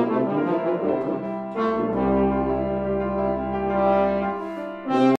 Música